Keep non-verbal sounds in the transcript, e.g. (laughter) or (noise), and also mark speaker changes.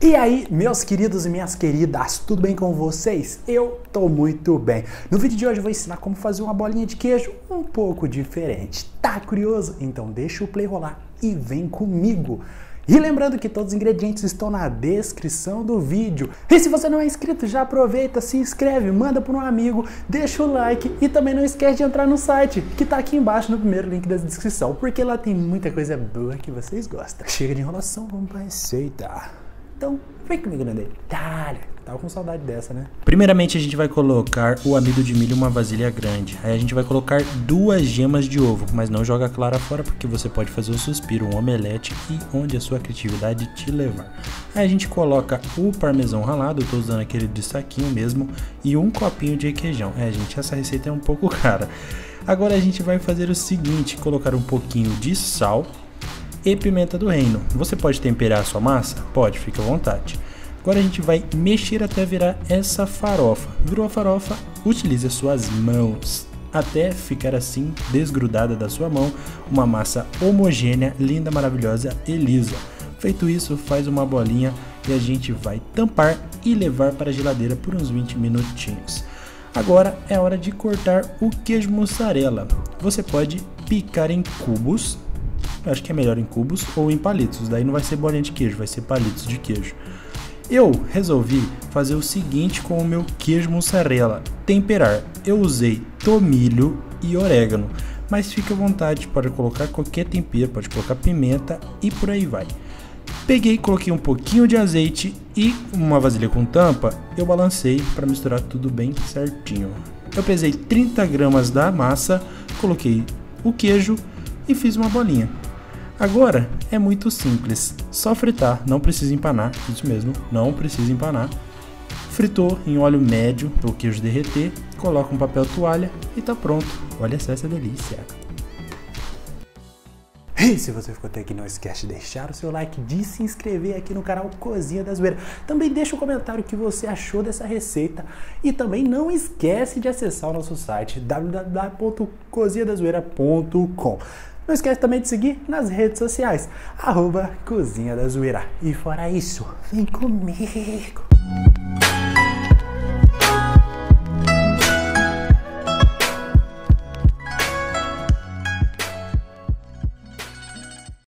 Speaker 1: E aí, meus queridos e minhas queridas, tudo bem com vocês? Eu tô muito bem. No vídeo de hoje eu vou ensinar como fazer uma bolinha de queijo um pouco diferente. Tá curioso? Então deixa o play rolar e vem comigo. E lembrando que todos os ingredientes estão na descrição do vídeo. E se você não é inscrito, já aproveita, se inscreve, manda para um amigo, deixa o like e também não esquece de entrar no site, que tá aqui embaixo no primeiro link da descrição, porque lá tem muita coisa boa que vocês gostam. Chega de enrolação, vamos pra receita. Então, vem comigo na detalhe. Tava com saudade dessa, né?
Speaker 2: Primeiramente a gente vai colocar o amido de milho em uma vasilha grande. Aí a gente vai colocar duas gemas de ovo, mas não joga clara fora porque você pode fazer um suspiro, um omelete e onde a sua criatividade te levar. Aí a gente coloca o parmesão ralado, eu tô usando aquele de saquinho mesmo, e um copinho de requeijão. É, gente, essa receita é um pouco (laughs) cara. Agora a gente vai fazer o seguinte, colocar um pouquinho de sal, e pimenta do reino. Você pode temperar a sua massa? Pode, fica à vontade. Agora a gente vai mexer até virar essa farofa. Virou a farofa, utilize as suas mãos até ficar assim desgrudada da sua mão, uma massa homogênea, linda, maravilhosa e lisa. Feito isso, faz uma bolinha e a gente vai tampar e levar para a geladeira por uns 20 minutinhos. Agora é hora de cortar o queijo mussarela. Você pode picar em cubos eu acho que é melhor em cubos ou em palitos. Daí não vai ser bolinha de queijo, vai ser palitos de queijo. Eu resolvi fazer o seguinte com o meu queijo mussarela: temperar. Eu usei tomilho e orégano, mas fica à vontade, pode colocar qualquer tempero, pode colocar pimenta e por aí vai. Peguei, coloquei um pouquinho de azeite e uma vasilha com tampa, eu balancei para misturar tudo bem certinho. Eu pesei 30 gramas da massa, coloquei o queijo e fiz uma bolinha. Agora é muito simples, só fritar, não precisa empanar, isso mesmo, não precisa empanar. Fritou em óleo médio para o queijo derreter, coloca um papel toalha e tá pronto. Olha só essa delícia.
Speaker 1: E se você ficou até aqui, não esquece de deixar o seu like, de se inscrever aqui no canal Cozinha da Zoeira. Também deixa um comentário que você achou dessa receita e também não esquece de acessar o nosso site www.cozinhadazoeira.com. Não esquece também de seguir nas redes sociais, arroba Cozinha da Zoeira. E fora isso, vem comigo!